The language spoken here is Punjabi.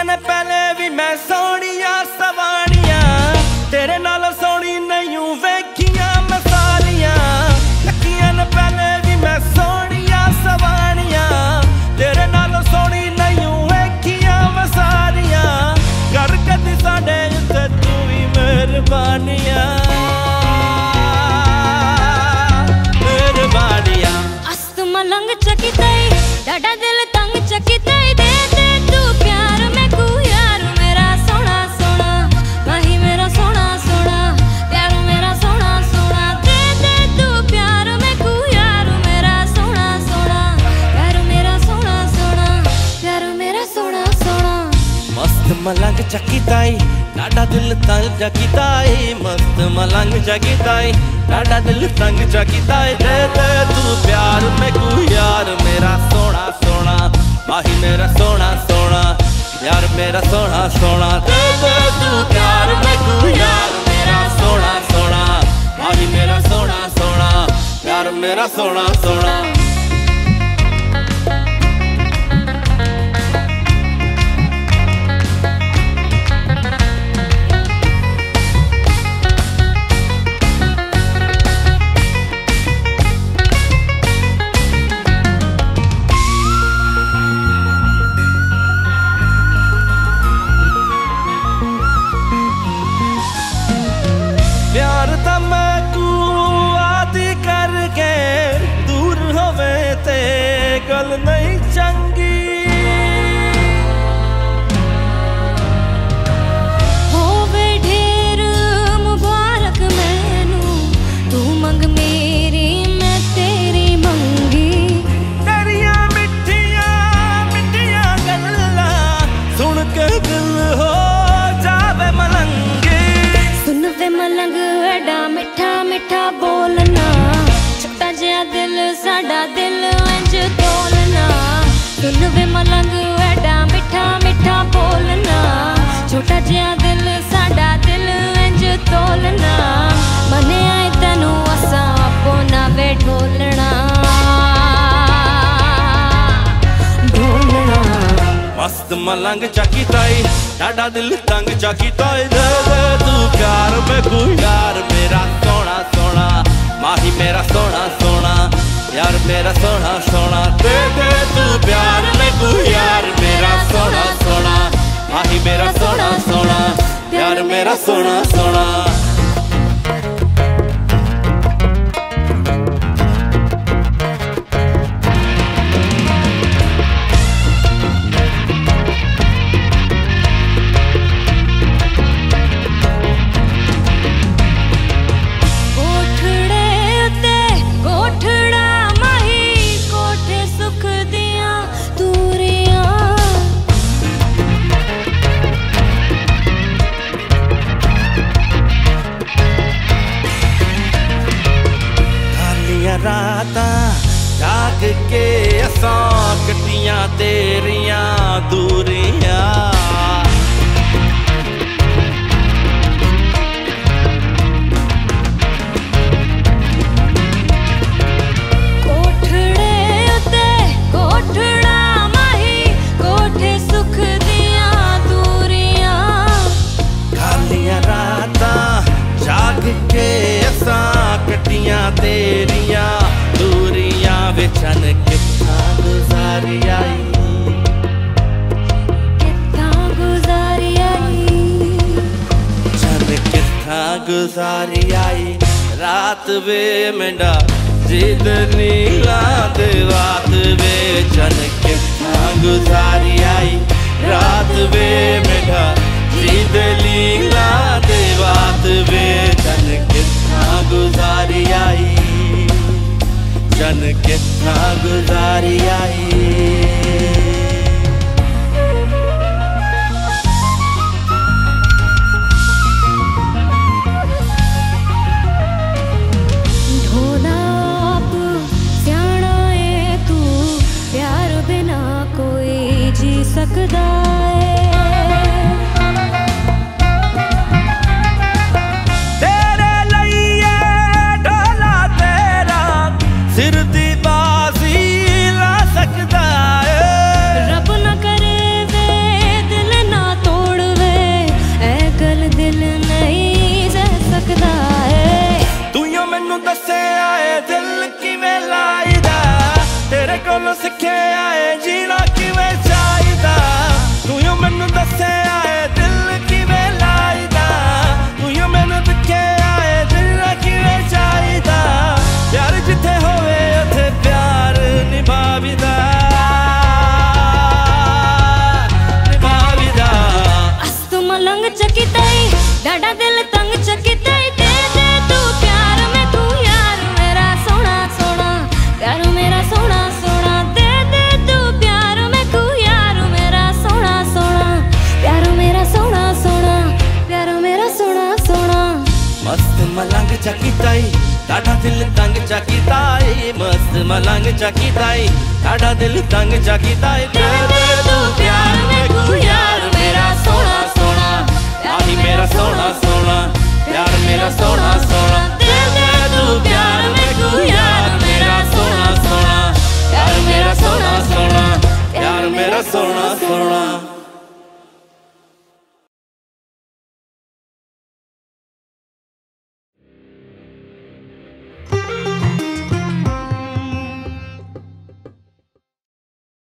ਕਹਿੰਦੀਆਂ ਪਹਿਲੇ ਵੀ ਮੈਂ ਸੋਹਣੀਆਂ ਸਵਾਣੀਆਂ ਤੇਰੇ ਨਾਲ ਸੋਹਣੀ ਨਹੀਂ ਵੇਖੀਆਂ ਮੈਂ ਸਾਰੀਆਂ। ਪਹਿਲੇ ਵੀ ਮੈਂ ਸੋਹਣੀਆਂ ਸਵਾਣੀਆਂ ਤੇਰੇ ਨਾਲ ਸੋਹਣੀ ਨਹੀਂ ਵੇਖੀਆਂ ਮਸਾਲੀਆਂ ਸਾਰੀਆਂ। ਕਰ ਕਦੀ ਸਾਡੇ ਉੱਤੇ ਤੂੰ ਵੀ ਮਿਹਰਬਾਨੀਆਂ। ਮਲੰਗ ਚਕਿਤਾਈ ਡਾਡਾ ਦਿਲ ਤੰਗ ਚੱਕੀ ਦੇ। मलंग चकिताई डाडा दिल तंग चकिताई, मस्त मलंग चकिताई डाडा दिल तंग चकिताई। दे दे, तू प्यार में को यार, मेरा सोना सोना, माही मेरा सोना सोना, यार मेरा सोना सोना। दे दे, तू प्यार में को यार, मेरा सोना सोना, माही मेरा सोना सोना, यार मेरा सोना ਗੱਲ ਨਹੀਂ ਚੰਗੀ। ਹੋਵੇ ਢੇਰ ਮੁਬਾਰਕ ਮੈਨੂੰ ਤੂੰ ਮੰਗ ਮੇਰੀ ਮੈਂ ਤੇਰੀ ਮੰਗੀ। ਤੇਰੀਆਂ ਮਿੱਠੀਆਂ ਮਿੱਠੀਆਂ ਗੱਲਾਂ ਸੁਣ ਕੇ ਦਿਲ ਹੋ ਜਾਵੇ ਮਲੰਗੇ। ਸੁਣ ਵੇ ਮਲੰਗ ਐਡਾ ਮਿੱਠਾ ਮਿੱਠਾ ਬੋਲਣਾ। ਛੋਟਾ ਜਿਹਾ ਦਿਲ ਸਾਡਾ ਦਿਲ ਸੁਣ ਵੇ ਮਲੰਗ, ਐਡਾ ਮਿੱਠਾ ਮਿੱਠਾ ਬੋਲਣਾ। ਛੋਟਾ ਜਿਹਾ ਦਿਲ, ਸਾਡਾ ਦਿਲ ਇੰਜ ਤੋਲਣਾ। ਮਨਿਆ ਏ ਤੈਨੂੰ ਅਸਾਂ ਆਪੋ ਨਾ ਵੇ ਢੋਲਣਾ। ਢੋਲਣਾ। ਮਸਤ ਮਲੰਗ ਚਾਕੀ ਤਾਈ, ਡਾਡਾ ਦਿਲ ਤੰਗ ਚਾਕੀ ਤਾਈ। ਦੇ ਦੇ, ਤੂੰ ਪਿਆਰ ਮੇ ਕੋ ਮੇਰਾ ਸੋਹਣਾ ਸੋਹਣਾ तेरिया दूरिया बेचन कितना गुजारी आई। कितना गुजारी आई। चन कितना गुजारी आई। रात वे मेंडा जिद नीला रात वे चन कितना गुजारी आई। रात वे मेंढा जिद लीला जन कितना गुजारी आई ਕੋਲੋਂ ਸਿੱਖਿਆ ਏ ਜੀਣਾ ਕਿਵੇਂ ਚਾਹੀਦਾ? ਤੂੰ ਮੈਨੂੰ ਦੱਸਿਆ मलंग चकिताई ॾाढा दिल तंग चकिताई, मस्त मलंग चकिताई ॾाढा दिल तंग चकिताई। प्यार मेकू यार, मेरा सोना सोना आही मेरा सोना सोना, यार मेरा सोना सोना। सोना सोना प्यार मेरा सोना सोना